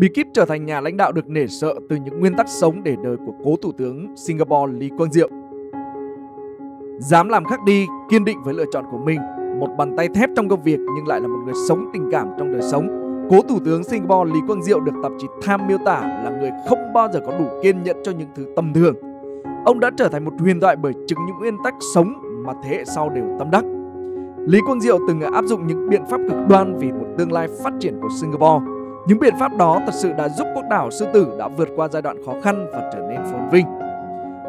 Bí kíp trở thành nhà lãnh đạo được nể sợ từ những nguyên tắc sống để đời của cố thủ tướng Singapore Lý Quang Diệu. Dám làm khác đi, kiên định với lựa chọn của mình, một bàn tay thép trong công việc nhưng lại là một người sống tình cảm trong đời sống. Cố thủ tướng Singapore Lý Quang Diệu được tạp chí Time miêu tả là người không bao giờ có đủ kiên nhẫn cho những thứ tầm thường. Ông đã trở thành một huyền thoại bởi chứng những nguyên tắc sống mà thế hệ sau đều tâm đắc. Lý Quang Diệu từng áp dụng những biện pháp cực đoan vì một tương lai phát triển của Singapore. Những biện pháp đó thật sự đã giúp quốc đảo Sư Tử đã vượt qua giai đoạn khó khăn và trở nên phồn vinh.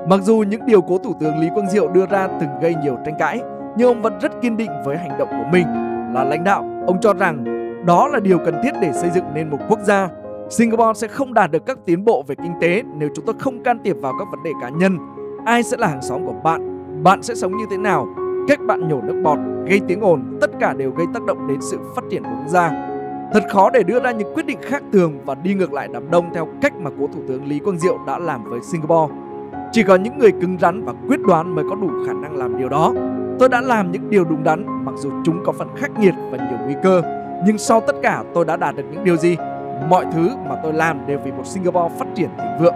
Mặc dù những điều cố Thủ tướng Lý Quang Diệu đưa ra từng gây nhiều tranh cãi, nhưng ông vẫn rất kiên định với hành động của mình. Là lãnh đạo, ông cho rằng đó là điều cần thiết để xây dựng nên một quốc gia. Singapore sẽ không đạt được các tiến bộ về kinh tế nếu chúng ta không can thiệp vào các vấn đề cá nhân. Ai sẽ là hàng xóm của bạn? Bạn sẽ sống như thế nào? Cách bạn nhổ nước bọt, gây tiếng ồn, tất cả đều gây tác động đến sự phát triển của quốc gia. Thật khó để đưa ra những quyết định khác thường và đi ngược lại đám đông theo cách mà cố Thủ tướng Lý Quang Diệu đã làm với Singapore. Chỉ có những người cứng rắn và quyết đoán mới có đủ khả năng làm điều đó. Tôi đã làm những điều đúng đắn mặc dù chúng có phần khắc nghiệt và nhiều nguy cơ. Nhưng sau tất cả tôi đã đạt được những điều gì? Mọi thứ mà tôi làm đều vì một Singapore phát triển thịnh vượng.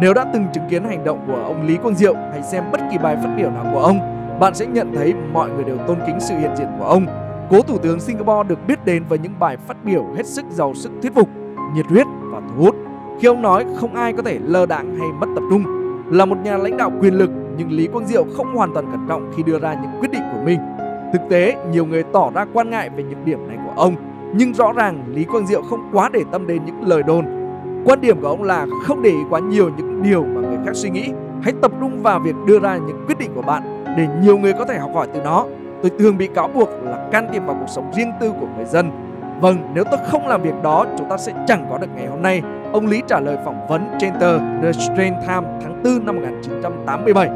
Nếu đã từng chứng kiến hành động của ông Lý Quang Diệu, hãy xem bất kỳ bài phát biểu nào của ông, bạn sẽ nhận thấy mọi người đều tôn kính sự hiện diện của ông. Cố Thủ tướng Singapore được biết đến với những bài phát biểu hết sức giàu sức thuyết phục, nhiệt huyết và thu hút. Khi ông nói không ai có thể lơ đãng hay mất tập trung, là một nhà lãnh đạo quyền lực nhưng Lý Quang Diệu không hoàn toàn cẩn trọng khi đưa ra những quyết định của mình. Thực tế, nhiều người tỏ ra quan ngại về những điểm này của ông, nhưng rõ ràng Lý Quang Diệu không quá để tâm đến những lời đồn. Quan điểm của ông là không để ý quá nhiều những điều mà người khác suy nghĩ, hãy tập trung vào việc đưa ra những quyết định của bạn để nhiều người có thể học hỏi từ nó. Tôi thường bị cáo buộc là can thiệp vào cuộc sống riêng tư của người dân. Vâng, nếu tôi không làm việc đó, chúng ta sẽ chẳng có được ngày hôm nay Ông Lý trả lời phỏng vấn trên tờ The Strain Times tháng 4 năm 1987.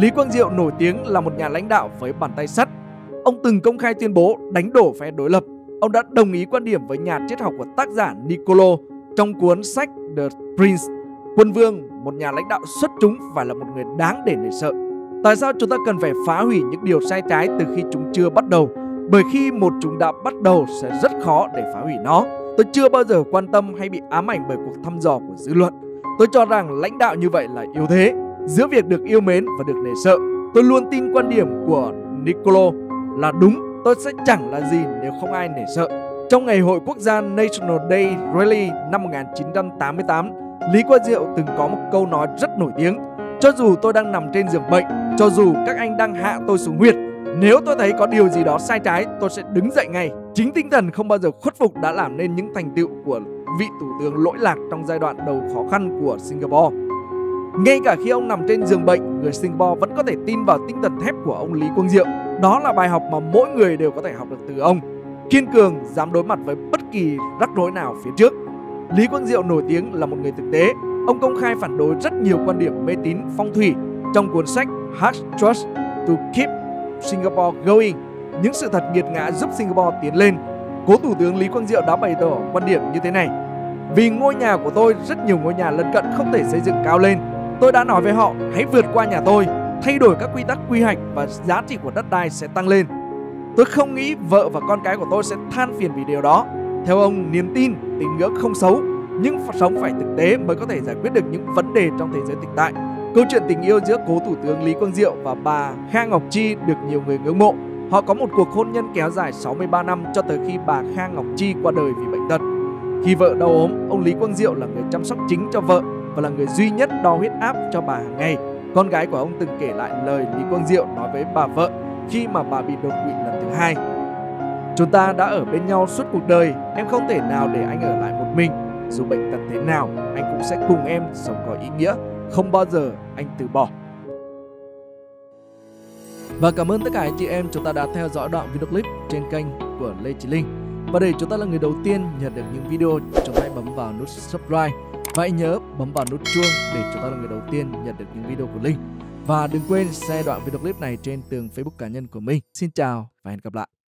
Lý Quang Diệu nổi tiếng là một nhà lãnh đạo với bàn tay sắt. Ông từng công khai tuyên bố đánh đổ phe đối lập. Ông đã đồng ý quan điểm với nhà triết học của tác giả Niccolo trong cuốn sách The Prince. Quân vương, một nhà lãnh đạo xuất chúng phải là một người đáng để nể sợ. Tại sao chúng ta cần phải phá hủy những điều sai trái từ khi chúng chưa bắt đầu? Bởi khi một chúng đã bắt đầu sẽ rất khó để phá hủy nó. Tôi chưa bao giờ quan tâm hay bị ám ảnh bởi cuộc thăm dò của dư luận. Tôi cho rằng lãnh đạo như vậy là yếu thế. Giữa việc được yêu mến và được nể sợ, tôi luôn tin quan điểm của Niccolo là đúng. Tôi sẽ chẳng là gì nếu không ai nể sợ. Trong ngày hội quốc gia National Day Rally năm 1988, Lý Quang Diệu từng có một câu nói rất nổi tiếng. Cho dù tôi đang nằm trên giường bệnh, cho dù các anh đang hạ tôi xuống huyệt, nếu tôi thấy có điều gì đó sai trái, tôi sẽ đứng dậy ngay. Chính tinh thần không bao giờ khuất phục đã làm nên những thành tựu của vị thủ tướng lỗi lạc trong giai đoạn đầu khó khăn của Singapore. Ngay cả khi ông nằm trên giường bệnh, người Singapore vẫn có thể tin vào tinh thần thép của ông Lý Quang Diệu. Đó là bài học mà mỗi người đều có thể học được từ ông. Kiên cường, dám đối mặt với bất kỳ rắc rối nào phía trước. Lý Quang Diệu nổi tiếng là một người thực tế. Ông công khai phản đối rất nhiều quan điểm mê tín phong thủy trong cuốn sách Hard Trust to Keep Singapore Going, những sự thật nghiệt ngã giúp Singapore tiến lên. Cố Thủ tướng Lý Quang Diệu đã bày tỏ quan điểm như thế này. Vì ngôi nhà của tôi rất nhiều ngôi nhà lân cận không thể xây dựng cao lên. Tôi đã nói với họ hãy vượt qua nhà tôi, thay đổi các quy tắc quy hoạch và giá trị của đất đai sẽ tăng lên. Tôi không nghĩ vợ và con cái của tôi sẽ than phiền vì điều đó. Theo ông, niềm tin, tình ngưỡng không xấu, nhưng sống phải thực tế mới có thể giải quyết được những vấn đề trong thế giới thực tại. Câu chuyện tình yêu giữa cố thủ tướng Lý Quang Diệu và bà Kha Ngọc Chi được nhiều người ngưỡng mộ. Họ có một cuộc hôn nhân kéo dài 63 năm cho tới khi bà Kha Ngọc Chi qua đời vì bệnh tật. Khi vợ đau ốm, ông Lý Quang Diệu là người chăm sóc chính cho vợ và là người duy nhất đo huyết áp cho bà hàng ngày. Con gái của ông từng kể lại lời Lý Quang Diệu nói với bà vợ khi mà bà bị đột quỵ lần thứ hai. Chúng ta đã ở bên nhau suốt cuộc đời, em không thể nào để anh ở lại một mình. Dù bệnh tật thế nào, anh cũng sẽ cùng em sống có ý nghĩa không bao giờ anh từ bỏ. Và cảm ơn tất cả anh chị em chúng ta đã theo dõi đoạn video clip trên kênh của Lê Chí Linh. Và để chúng ta là người đầu tiên nhận được những video, chúng ta hãy bấm vào nút subscribe và hãy nhớ bấm vào nút chuông để chúng ta là người đầu tiên nhận được những video của Linh. Và đừng quên share đoạn video clip này trên tường Facebook cá nhân của mình. Xin chào và hẹn gặp lại.